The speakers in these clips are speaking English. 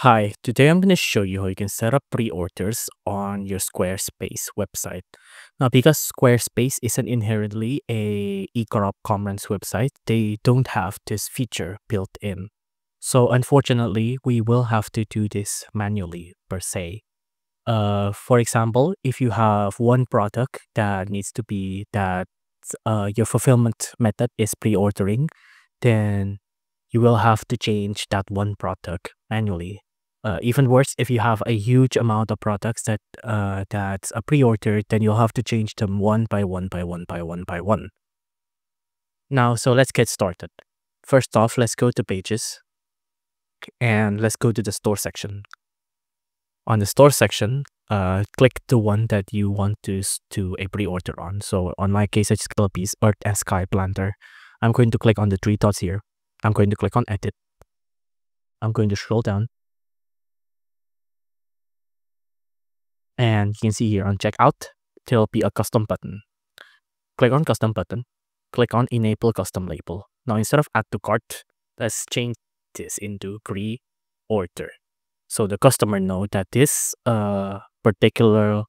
Hi, today I'm going to show you how you can set up pre-orders on your Squarespace website. Now, because Squarespace isn't inherently a e-commerce website, they don't have this feature built in. So unfortunately, we will have to do this manually per se. Uh, for example, if you have one product that needs to be that uh, your fulfillment method is pre-ordering, then you will have to change that one product manually. Uh, even worse, if you have a huge amount of products that uh, that's a pre-order, then you'll have to change them one by one by one by one by one. Now, so let's get started. First off, let's go to pages and let's go to the store section. On the store section, uh, click the one that you want to do a pre-order on. So on my case, it's Clippies Earth and Sky Planter. I'm going to click on the three dots here. I'm going to click on edit. I'm going to scroll down. And you can see here on checkout, there'll be a custom button. Click on custom button. Click on enable custom label. Now instead of add to cart, let's change this into pre-order. So the customer know that this uh, particular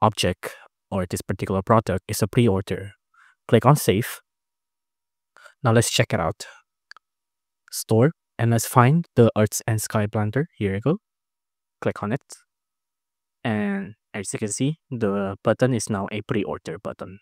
object or this particular product is a pre-order. Click on save. Now let's check it out. Store and let's find the Earth and Sky Planter. Here you go. Click on it. As you can see, the button is now a pre-order button.